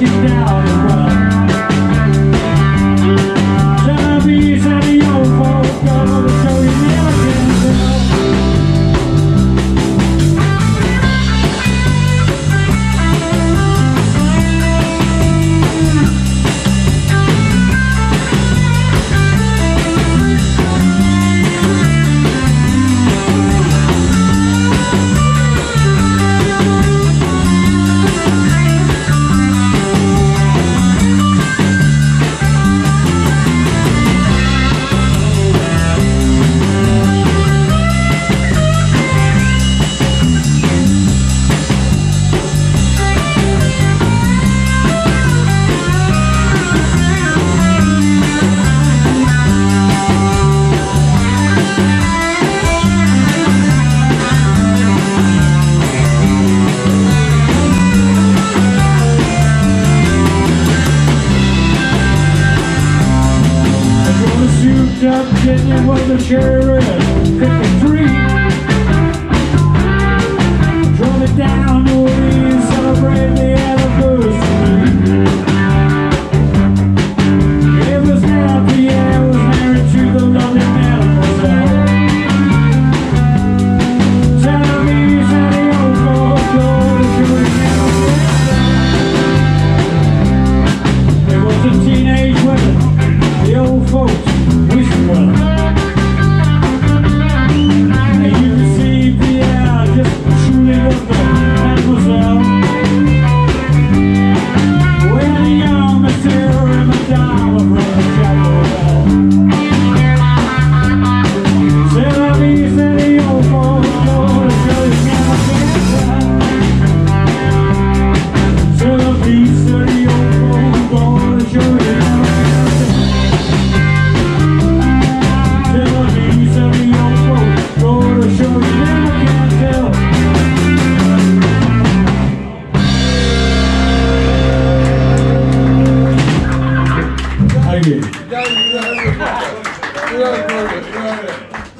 get down and run. Time is Judge getting what the sheriff. Thank.